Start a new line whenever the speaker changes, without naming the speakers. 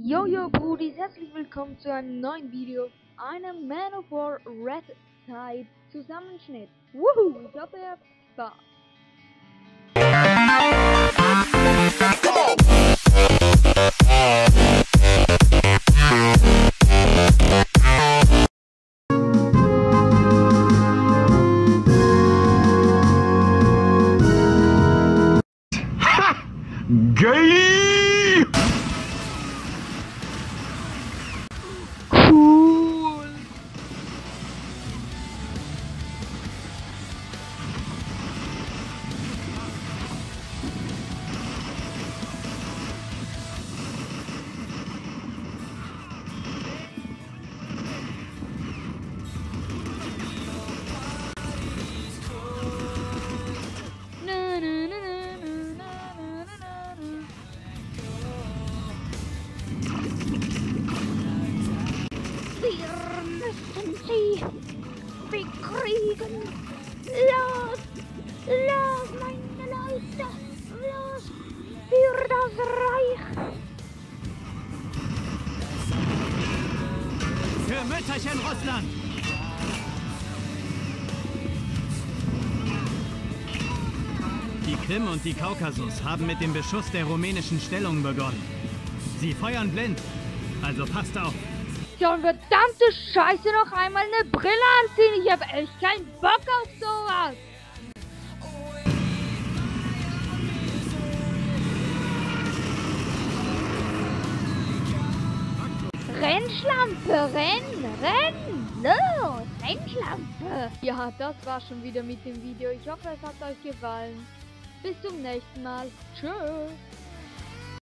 Jojo Brudis, herzlich willkommen zu einem neuen Video, einem Man of War Red Tide Zusammenschnitt. Wuhu, ich hoffe ihr habt Spaß.
Gay!
Wir müssen sie bekriegen. Los, los, meine Leute, los für das Reich.
Für Mütterchen Russland! Die Krim und die Kaukasus haben mit dem Beschuss der rumänischen Stellung begonnen. Sie feuern blind, also passt auf.
Schon verdammte Scheiße noch einmal eine Brille anziehen. Ich habe echt keinen Bock auf sowas. Renn, Schlampe, renn, renn, los, renn, Schlampe. Ja, das war schon wieder mit dem Video. Ich hoffe, es hat euch gefallen. Bis zum nächsten Mal. Tschüss.